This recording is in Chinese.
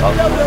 好。的好的好